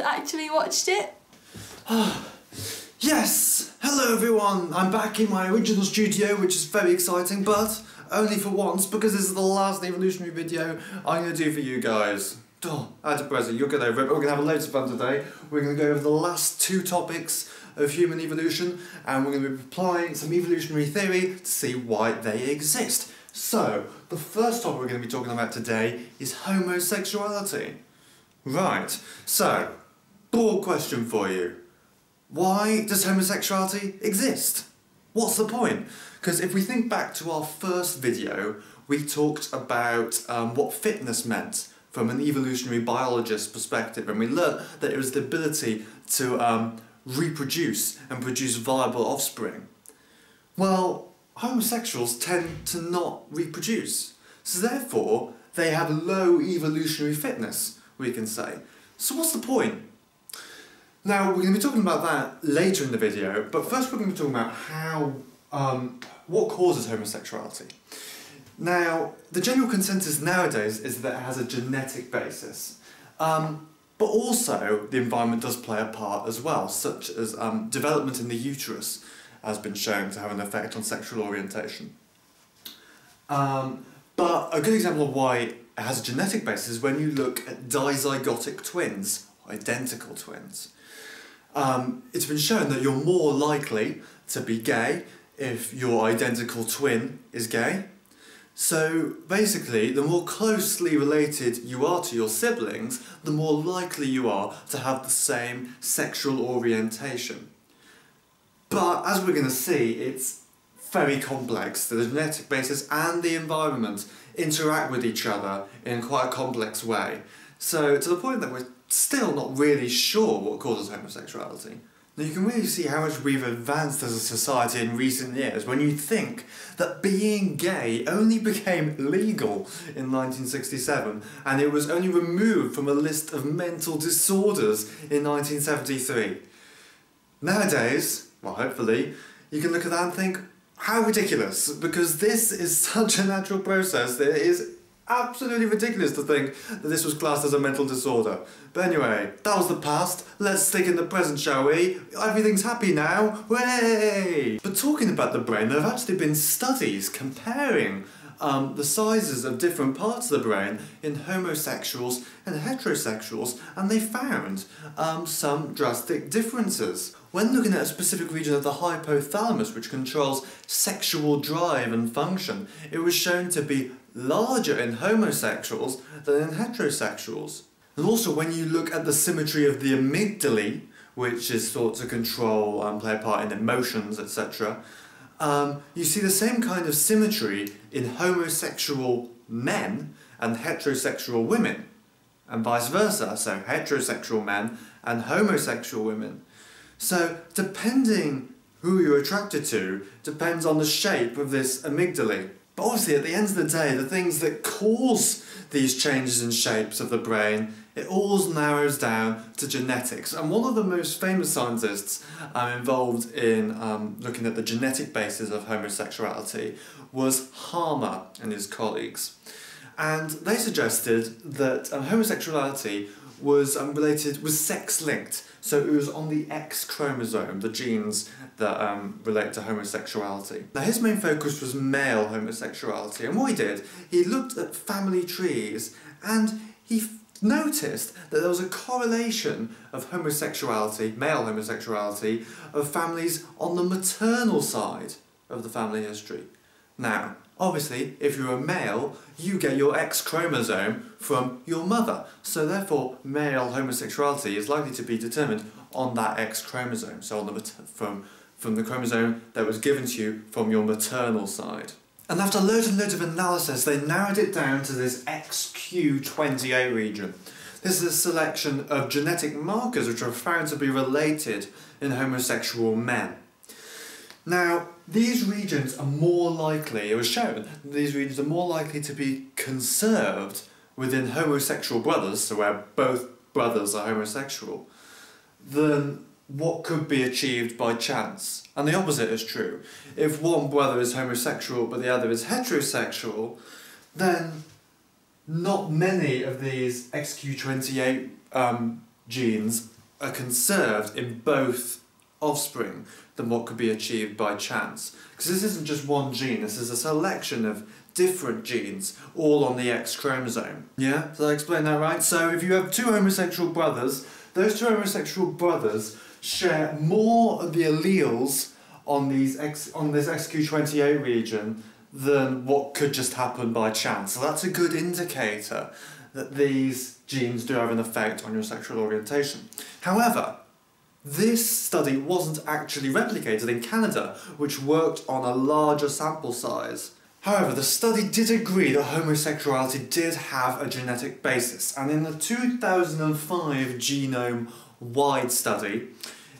haven't actually watched it. Yes! Hello everyone! I'm back in my original studio, which is very exciting, but only for once because this is the last evolutionary video I'm going to do for you guys. Oh, how depressing. You'll get over it, but we're going to have loads of fun today. We're going to go over the last two topics of human evolution, and we're going to be applying some evolutionary theory to see why they exist. So, the first topic we're going to be talking about today is homosexuality. Right, so, broad question for you. Why does homosexuality exist? What's the point? Because if we think back to our first video, we talked about um, what fitness meant from an evolutionary biologist perspective, and we learnt that it was the ability to um, reproduce and produce viable offspring. Well, homosexuals tend to not reproduce, so therefore they have low evolutionary fitness, we can say. So what's the point? Now, we're going to be talking about that later in the video, but first we're going to be talking about how, um, what causes homosexuality. Now, the general consensus nowadays is that it has a genetic basis, um, but also the environment does play a part as well, such as um, development in the uterus has been shown to have an effect on sexual orientation. Um, but a good example of why it has a genetic basis is when you look at dizygotic twins, identical twins. Um, it's been shown that you're more likely to be gay if your identical twin is gay. So basically, the more closely related you are to your siblings, the more likely you are to have the same sexual orientation. But as we're going to see, it's very complex. The genetic basis and the environment interact with each other in quite a complex way. So to the point that we're still not really sure what causes homosexuality. Now you can really see how much we've advanced as a society in recent years when you think that being gay only became legal in 1967 and it was only removed from a list of mental disorders in 1973. Nowadays, well hopefully, you can look at that and think, how ridiculous, because this is such a natural process that it is absolutely ridiculous to think that this was classed as a mental disorder. But anyway, that was the past. Let's stick in the present, shall we? Everything's happy now. Way! But talking about the brain, there have actually been studies comparing um, the sizes of different parts of the brain in homosexuals and heterosexuals, and they found um, some drastic differences. When looking at a specific region of the hypothalamus, which controls sexual drive and function, it was shown to be larger in homosexuals than in heterosexuals. And also when you look at the symmetry of the amygdala, which is thought to control and play a part in emotions, etc., um, you see the same kind of symmetry in homosexual men and heterosexual women, and vice versa, so heterosexual men and homosexual women. So, depending who you're attracted to depends on the shape of this amygdala. But obviously, at the end of the day, the things that cause these changes in shapes of the brain, it all narrows down to genetics. And one of the most famous scientists um, involved in um, looking at the genetic basis of homosexuality was Hamer and his colleagues. And they suggested that um, homosexuality was um, related, was sex linked So it was on the X chromosome, the genes that um, relate to homosexuality. Now his main focus was male homosexuality, and what he did, he looked at family trees and he noticed that there was a correlation of homosexuality, male homosexuality, of families on the maternal side of the family history. Now, obviously, if you're a male, you get your X chromosome from your mother. So therefore, male homosexuality is likely to be determined on that X chromosome. So on the from from the chromosome that was given to you from your maternal side. And after loads and loads of analysis, they narrowed it down to this Xq28 region. This is a selection of genetic markers which are found to be related in homosexual men. Now, these regions are more likely, it was shown, these regions are more likely to be conserved within homosexual brothers, so where both brothers are homosexual, than what could be achieved by chance. And the opposite is true. If one brother is homosexual but the other is heterosexual, then not many of these Xq28 um, genes are conserved in both offspring than what could be achieved by chance. Because this isn't just one gene, this is a selection of different genes, all on the X chromosome. Yeah, did I explain that right? So if you have two homosexual brothers, those two homosexual brothers share more of the alleles on these X, on this Xq28 region than what could just happen by chance. So that's a good indicator that these genes do have an effect on your sexual orientation. However, this study wasn't actually replicated in Canada, which worked on a larger sample size. However, the study did agree that homosexuality did have a genetic basis, and in the 2005 genome-wide study,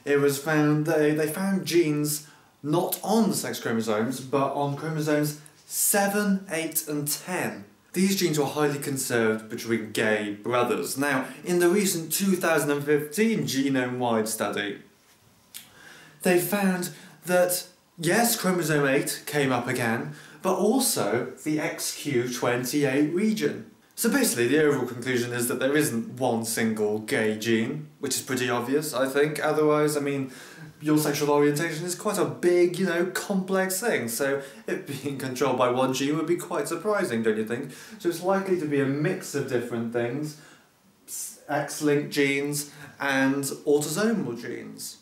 it was found they, they found genes not on the sex chromosomes, but on chromosomes 7, 8 and 10. These genes were highly conserved between gay brothers. Now, in the recent 2015 genome-wide study, they found that, yes, chromosome 8 came up again, but also the Xq28 region. So basically, the overall conclusion is that there isn't one single gay gene, which is pretty obvious, I think. Otherwise, I mean, your sexual orientation is quite a big, you know, complex thing. So it being controlled by one gene would be quite surprising, don't you think? So it's likely to be a mix of different things, X-linked genes and autosomal genes.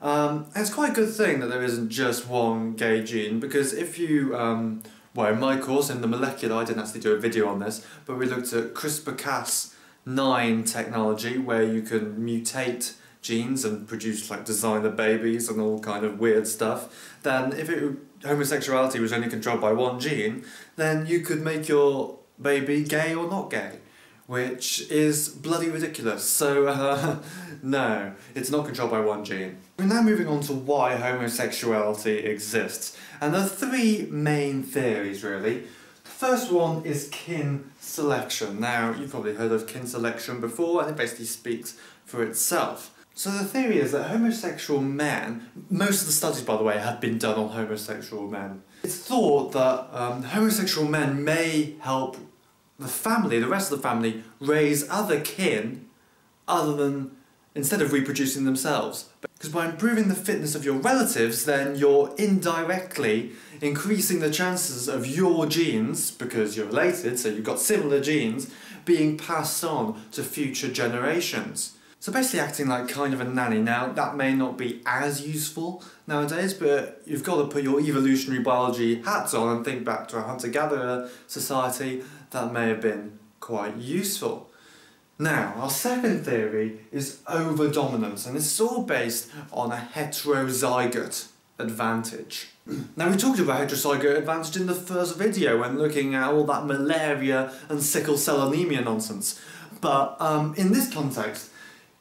Um, and it's quite a good thing that there isn't just one gay gene because if you, um, well, in my course in the molecular, I didn't actually do a video on this, but we looked at CRISPR-Cas9 technology where you can mutate genes and produce like designer babies and all kind of weird stuff, then if it, homosexuality was only controlled by one gene, then you could make your baby gay or not gay, which is bloody ridiculous. So uh, no, it's not controlled by one gene. We're now moving on to why homosexuality exists. And there are three main theories really. The first one is kin selection. Now, you've probably heard of kin selection before, and it basically speaks for itself. So the theory is that homosexual men, most of the studies by the way have been done on homosexual men. It's thought that um, homosexual men may help the family, the rest of the family, raise other kin other than instead of reproducing themselves. Because by improving the fitness of your relatives, then you're indirectly increasing the chances of your genes, because you're related, so you've got similar genes, being passed on to future generations. So basically acting like kind of a nanny. Now, that may not be as useful nowadays, but you've got to put your evolutionary biology hats on and think back to a hunter-gatherer society. That may have been quite useful. Now, our second theory is over-dominance, and is all based on a heterozygote advantage. now, we talked about heterozygote advantage in the first video when looking at all that malaria and sickle cell anemia nonsense. But um, in this context,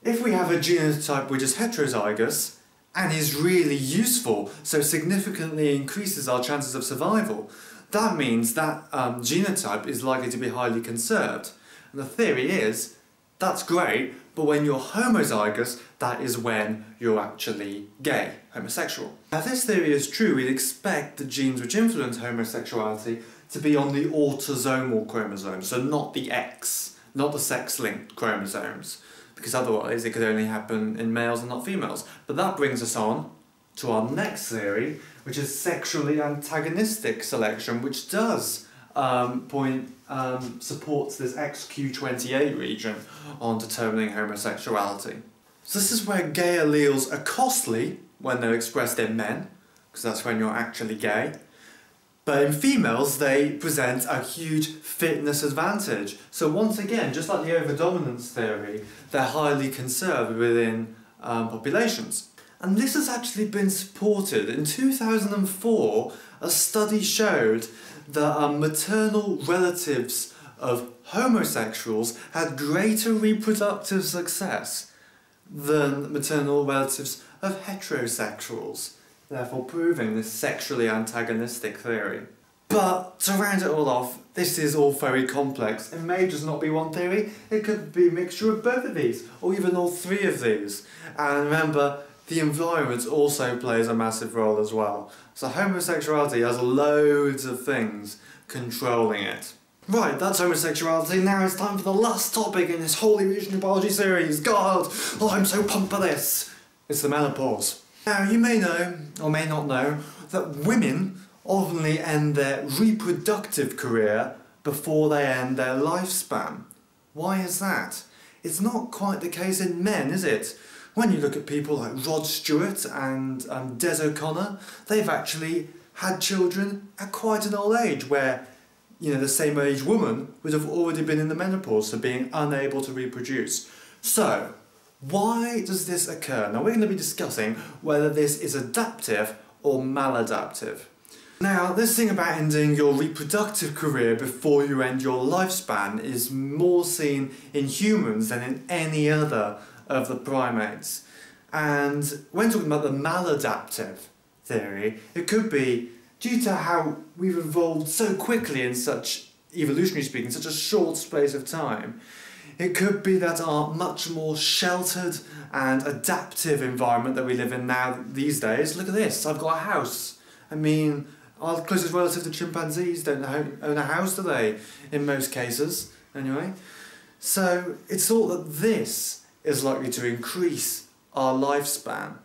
if we have a genotype which is heterozygous and is really useful, so significantly increases our chances of survival, that means that um, genotype is likely to be highly conserved. And the theory is, that's great, but when you're homozygous, that is when you're actually gay, homosexual. Now, if this theory is true, we'd expect the genes which influence homosexuality to be on the autosomal chromosome, so not the X, not the sex-linked chromosomes because otherwise it could only happen in males and not females. But that brings us on to our next theory, which is sexually antagonistic selection, which does um, point um, supports this Xq28 region on determining homosexuality. So this is where gay alleles are costly when they're expressed in men, because that's when you're actually gay. But in females, they present a huge fitness advantage. So once again, just like the overdominance theory, they're highly conserved within um, populations. And this has actually been supported. In 2004, a study showed that um, maternal relatives of homosexuals had greater reproductive success than maternal relatives of heterosexuals, therefore proving this sexually antagonistic theory. But to round it all off, this is all very complex. It may just not be one theory, it could be a mixture of both of these, or even all three of these. And remember, the environment also plays a massive role as well. So homosexuality has loads of things controlling it. Right, that's homosexuality. Now it's time for the last topic in this whole evolutionary biology series. God, oh, I'm so pumped for this. It's the menopause. Now, you may know, or may not know, that women often end their reproductive career before they end their lifespan. Why is that? It's not quite the case in men, is it? When you look at people like Rod Stewart and um, Des O'Connor, they've actually had children at quite an old age, where you know the same age woman would have already been in the menopause, so being unable to reproduce. So, why does this occur? Now we're going to be discussing whether this is adaptive or maladaptive. Now, this thing about ending your reproductive career before you end your lifespan is more seen in humans than in any other of the primates. And when talking about the maladaptive theory, it could be due to how we've evolved so quickly in such, evolutionary speaking, such a short space of time. It could be that our much more sheltered and adaptive environment that we live in now these days. Look at this, I've got a house. I mean, our closest relative to chimpanzees don't own a house, do they? In most cases, anyway. So it's thought that this is likely to increase our lifespan.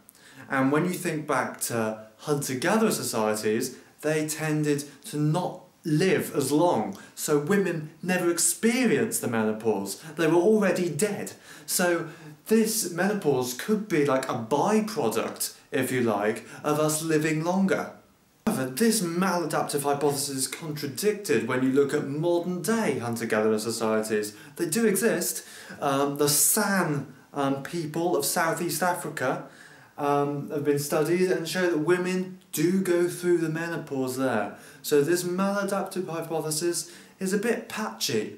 And when you think back to hunter-gatherer societies, they tended to not live as long. So women never experienced the menopause. They were already dead. So this menopause could be like a byproduct, if you like, of us living longer. However, this maladaptive hypothesis is contradicted when you look at modern day hunter-gatherer societies. They do exist. Um, the San um, people of Southeast Africa um, have been studied and show that women do go through the menopause there. So this maladaptive hypothesis is a bit patchy.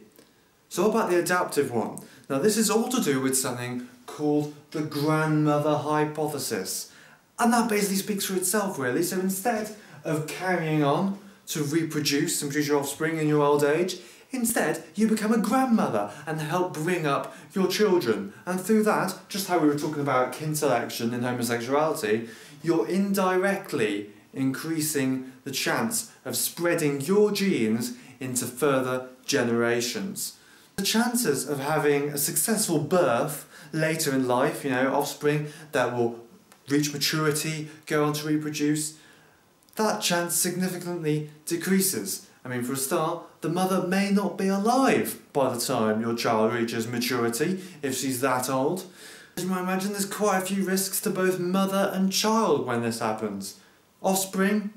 So what about the adaptive one? Now this is all to do with something called the grandmother hypothesis. And that basically speaks for itself really. So instead of carrying on to reproduce and produce your offspring in your old age, Instead, you become a grandmother and help bring up your children. And through that, just how we were talking about kin selection in homosexuality, you're indirectly increasing the chance of spreading your genes into further generations. The chances of having a successful birth later in life, you know, offspring that will reach maturity, go on to reproduce, that chance significantly decreases. I mean, for a start, the mother may not be alive by the time your child reaches maturity, if she's that old. As you might imagine, there's quite a few risks to both mother and child when this happens. Offspring,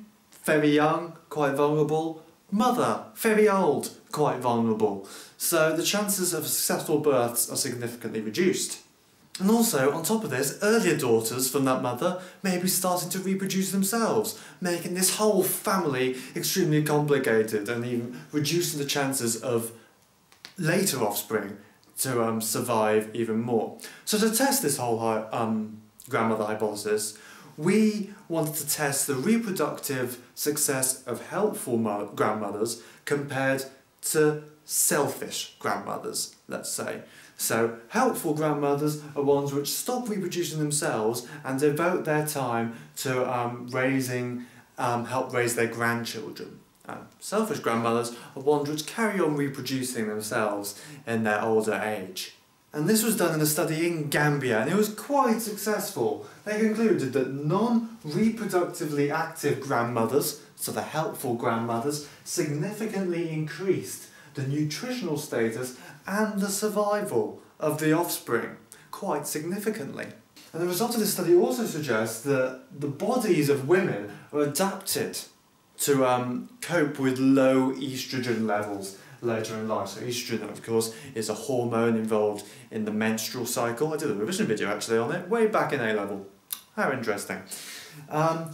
very young, quite vulnerable. Mother, very old, quite vulnerable. So the chances of successful births are significantly reduced. And also, on top of this, earlier daughters from that mother may be starting to reproduce themselves, making this whole family extremely complicated and even reducing the chances of later offspring to um, survive even more. So to test this whole um, grandmother hypothesis, we wanted to test the reproductive success of helpful grandmothers compared to selfish grandmothers, let's say. So helpful grandmothers are ones which stop reproducing themselves and devote their time to um, raising, um, help raise their grandchildren. Uh, selfish grandmothers are ones which carry on reproducing themselves in their older age. And this was done in a study in Gambia and it was quite successful. They concluded that non reproductively active grandmothers, so the helpful grandmothers, significantly increased the nutritional status and the survival of the offspring quite significantly. And the result of this study also suggests that the bodies of women are adapted to um, cope with low estrogen levels later in life. So estrogen, of course, is a hormone involved in the menstrual cycle. I did a revision video actually on it way back in A level. How interesting. Um,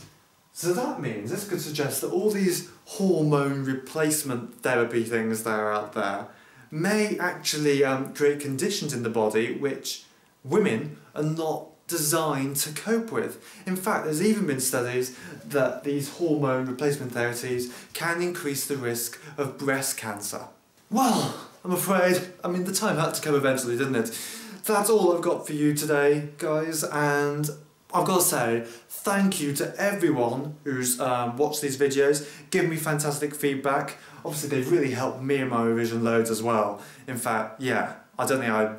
so that means this could suggest that all these hormone replacement therapy things that are out there may actually um, create conditions in the body which women are not designed to cope with. In fact, there's even been studies that these hormone replacement therapies can increase the risk of breast cancer. Well, I'm afraid, I mean, the time had to come eventually, didn't it? That's all I've got for you today, guys, and I've got to say, thank you to everyone who's um, watched these videos, given me fantastic feedback. Obviously, they've really helped me in my revision loads as well. In fact, yeah, I don't think I'd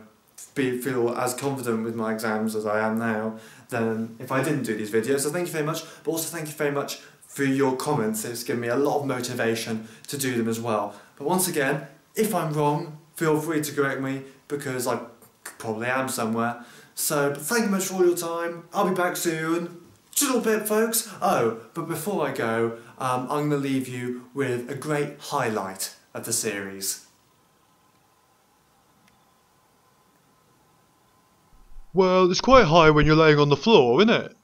be, feel as confident with my exams as I am now than if I didn't do these videos. So thank you very much, but also thank you very much for your comments. It's given me a lot of motivation to do them as well. But once again, if I'm wrong, feel free to correct me because I probably am somewhere. So thank you much for all your time. I'll be back soon. Just a little bit, folks. Oh, but before I go, um, I'm going to leave you with a great highlight of the series. Well, it's quite high when you're laying on the floor, isn't it?